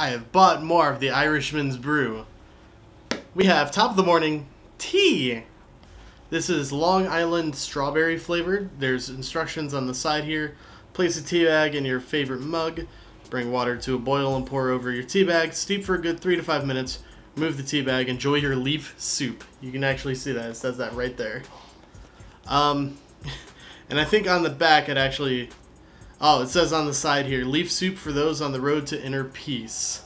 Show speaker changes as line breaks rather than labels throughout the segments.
I have bought more of the Irishman's brew. We have top of the morning tea. This is Long Island strawberry flavored. There's instructions on the side here. Place a tea bag in your favorite mug. Bring water to a boil and pour over your tea bag. Steep for a good three to five minutes. Remove the tea bag. Enjoy your leaf soup. You can actually see that. It says that right there. Um, and I think on the back it actually Oh, it says on the side here, leaf soup for those on the road to inner peace.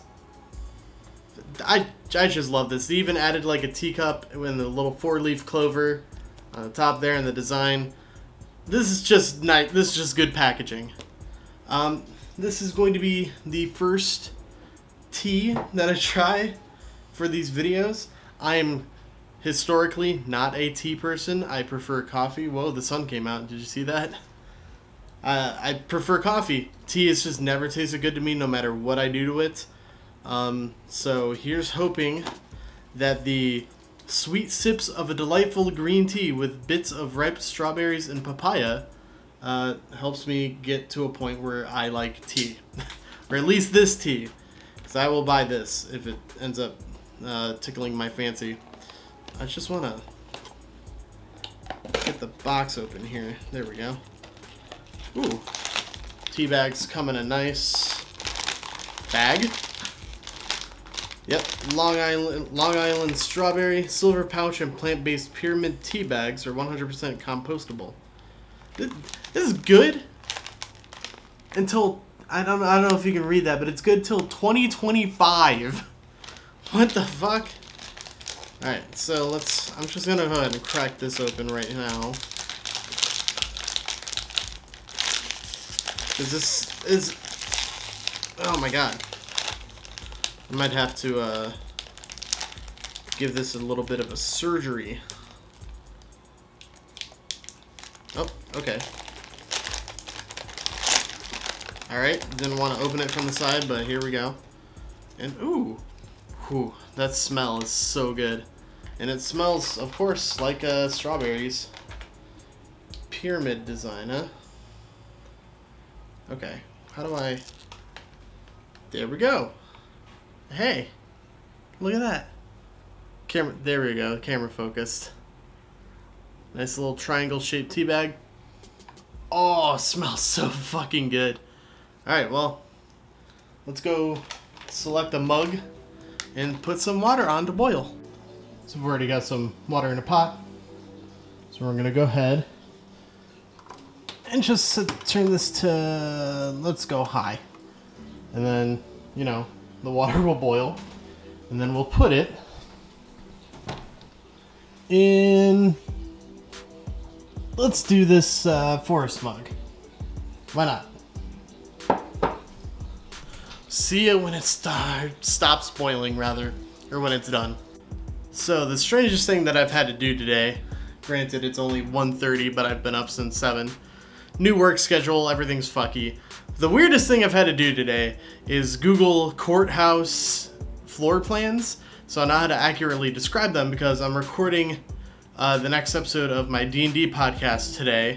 I, I just love this. They even added like a teacup and the little four-leaf clover on the top there in the design. This is just nice. This is just good packaging. Um, this is going to be the first tea that I try for these videos. I'm historically not a tea person. I prefer coffee. Whoa, the sun came out. Did you see that? Uh, I prefer coffee. Tea has just never tasted good to me, no matter what I do to it. Um, so here's hoping that the sweet sips of a delightful green tea with bits of ripe strawberries and papaya uh, helps me get to a point where I like tea, or at least this tea, because I will buy this if it ends up uh, tickling my fancy. I just want to get the box open here. There we go. Ooh. Tea bags come in a nice bag. Yep, Long Island, Long Island strawberry, silver pouch, and plant-based pyramid tea bags are 100% compostable. This, this is good until I don't I don't know if you can read that, but it's good till 2025. What the fuck? All right, so let's. I'm just gonna go ahead and crack this open right now. Is this is Oh my god. I might have to uh give this a little bit of a surgery. Oh, okay. Alright, didn't want to open it from the side, but here we go. And ooh, whew, that smell is so good. And it smells, of course, like uh, strawberries. Pyramid design, huh? Okay, how do I... There we go. Hey, look at that. Camera, there we go, camera focused. Nice little triangle shaped tea bag. Oh, smells so fucking good. Alright, well, let's go select a mug and put some water on to boil. So we've already got some water in a pot. So we're going to go ahead and just turn this to, let's go high. And then, you know, the water will boil. And then we'll put it in, let's do this uh, forest mug. Why not? See it when it start, stops boiling, rather, or when it's done. So the strangest thing that I've had to do today, granted it's only 1.30, but I've been up since 7, new work schedule, everything's fucky. The weirdest thing I've had to do today is Google courthouse floor plans, so I know how to accurately describe them because I'm recording uh, the next episode of my D&D podcast today,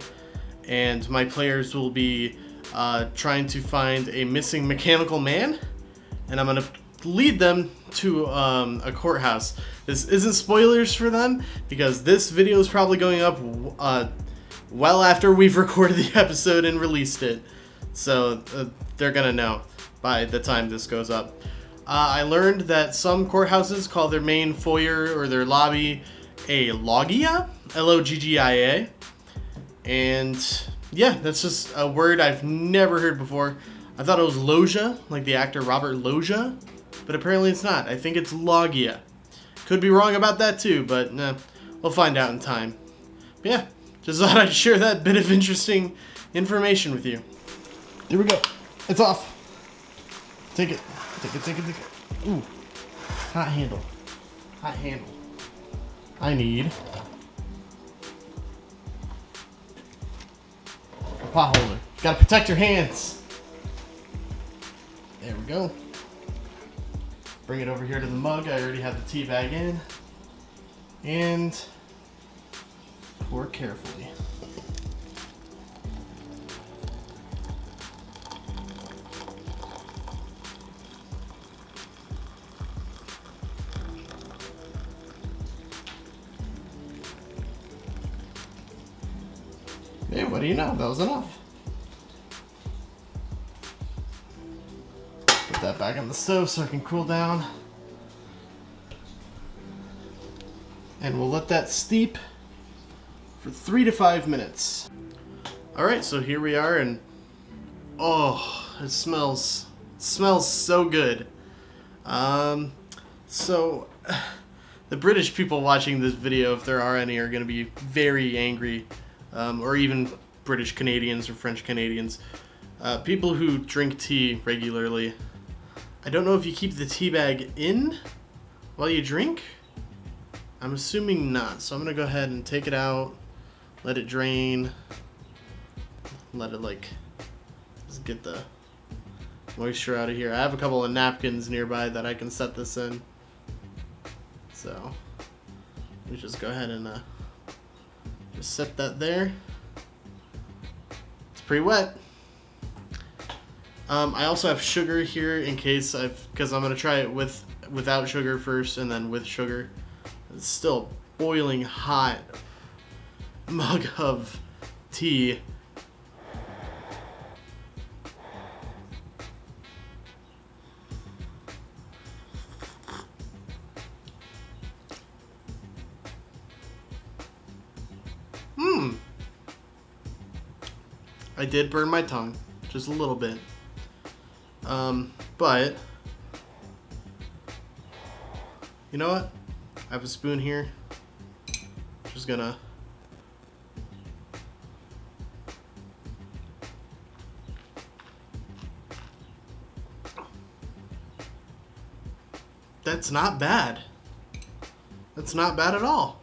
and my players will be uh, trying to find a missing mechanical man, and I'm gonna lead them to um, a courthouse. This isn't spoilers for them because this video is probably going up uh, well after we've recorded the episode and released it. So uh, they're gonna know by the time this goes up. Uh, I learned that some courthouses call their main foyer or their lobby a loggia, L-O-G-G-I-A. And yeah, that's just a word I've never heard before. I thought it was Loggia, like the actor Robert Loggia, but apparently it's not. I think it's Loggia. Could be wrong about that too, but nah, we'll find out in time. But yeah, just thought I'd share that bit of interesting information with you. There we go. It's off. Take it. Take it, take it, take it. Ooh. Hot handle. Hot handle. I need a pot holder. Gotta protect your hands. There we go. Bring it over here to the mug. I already have the tea bag in. And pour carefully. Hey, what do you know? That was enough. Put that back on the stove so it can cool down. And we'll let that steep for three to five minutes. Alright, so here we are and oh, it smells, it smells so good. Um, so the British people watching this video, if there are any, are going to be very angry, um, or even British Canadians or French Canadians. Uh, people who drink tea regularly. I don't know if you keep the tea bag in while you drink. I'm assuming not, so I'm going to go ahead and take it out, let it drain, let it like, just get the moisture out of here. I have a couple of napkins nearby that I can set this in. So, let me just go ahead and uh, just set that there. It's pretty wet. Um, I also have sugar here in case I've, because I'm going to try it with without sugar first and then with sugar. It's still boiling hot mug of tea Hmm. I did burn my tongue, just a little bit. Um, but, you know what? I have a spoon here. Just gonna That's not bad. That's not bad at all.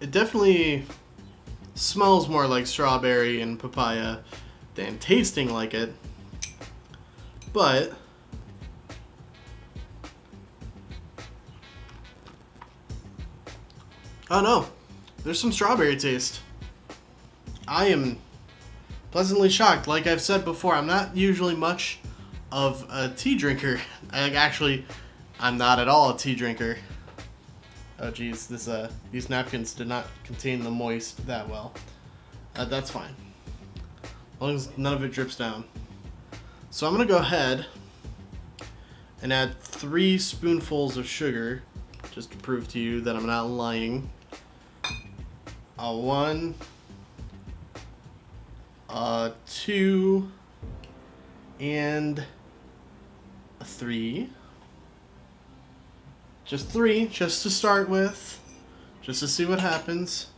It definitely smells more like strawberry and papaya than tasting like it. But Oh no, there's some strawberry taste. I am pleasantly shocked. Like I've said before, I'm not usually much of a tea drinker. I actually, I'm not at all a tea drinker. Oh geez, this uh, these napkins did not contain the moist that well. Uh, that's fine. As long as none of it drips down. So I'm gonna go ahead and add three spoonfuls of sugar, just to prove to you that I'm not lying. A one, a two, and a three. Just three, just to start with, just to see what happens.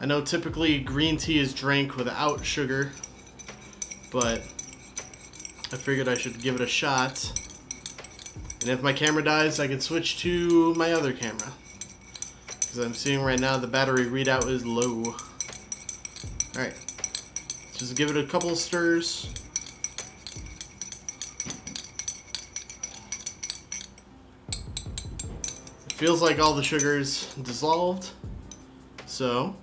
I know typically green tea is drank without sugar, but I figured I should give it a shot. And if my camera dies, I can switch to my other camera. Because I'm seeing right now the battery readout is low. Alright. Just give it a couple of stirs. It feels like all the sugar's dissolved. So.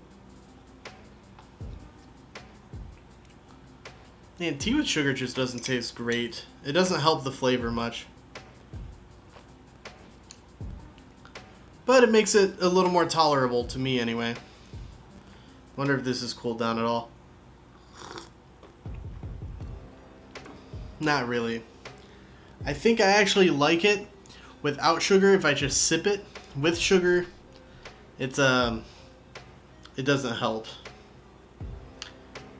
Man, tea with sugar just doesn't taste great. It doesn't help the flavor much. But it makes it a little more tolerable to me anyway. Wonder if this has cooled down at all. Not really. I think I actually like it without sugar if I just sip it. With sugar, it's um it doesn't help.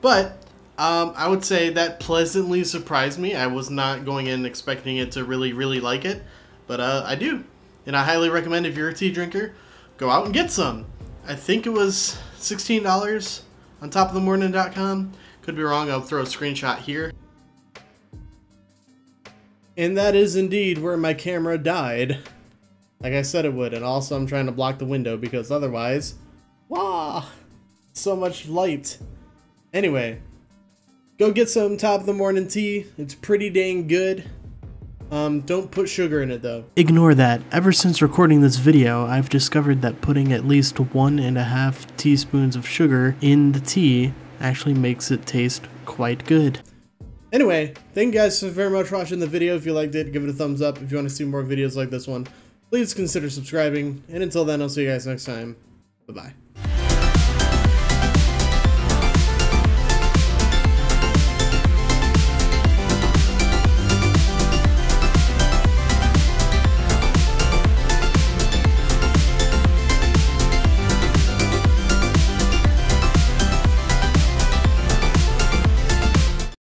But um, I would say that pleasantly surprised me. I was not going in expecting it to really, really like it, but uh, I do. And I highly recommend if you're a tea drinker, go out and get some. I think it was $16 on topofthemorning.com. Could be wrong, I'll throw a screenshot here. And that is indeed where my camera died. Like I said it would, and also I'm trying to block the window because otherwise, wah, so much light. Anyway, go get some top of the morning tea. It's pretty dang good. Um, don't put sugar in it though.
Ignore that. Ever since recording this video, I've discovered that putting at least one and a half teaspoons of sugar in the tea actually makes it taste quite good.
Anyway, thank you guys so very much for watching the video. If you liked it, give it a thumbs up. If you want to see more videos like this one, please consider subscribing. And until then, I'll see you guys next time. Bye bye.